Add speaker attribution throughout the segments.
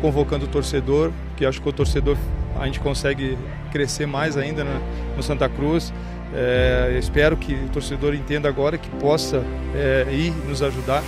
Speaker 1: convocando o torcedor, que acho que o torcedor a gente consegue crescer mais ainda né, no Santa Cruz. É, espero que o torcedor entenda agora que possa é, ir nos ajudar.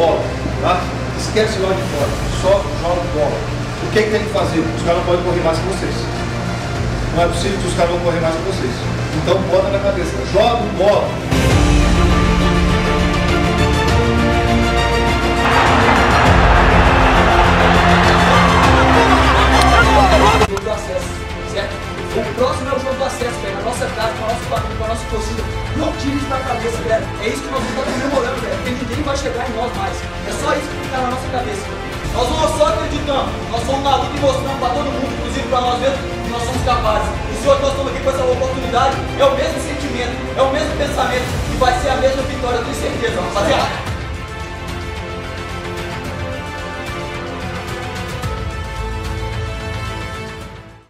Speaker 2: Bola, tá? Esquece lá de fora, só joga bola. O que, que tem que fazer? Os caras não podem correr mais que vocês. Não é possível que os caras vão correr mais que vocês. Então bota na cabeça, joga bola.
Speaker 3: do acesso, certo? O próximo é o jogo do acesso, velho. Na nossa casa, com a nossa com a nossa torcida. Não tire isso da cabeça, velho. É isso que nós estamos comemorando. Porque ninguém vai chegar em nós mais. É só isso que está na nossa cabeça. Nós não só acreditamos, nós somos na luta e mostrando para todo mundo, inclusive para nós mesmos, que nós somos capazes. O senhor que nós estamos aqui com essa oportunidade é o mesmo sentimento, é o mesmo pensamento e vai ser a mesma vitória, eu tenho certeza, rapaziada.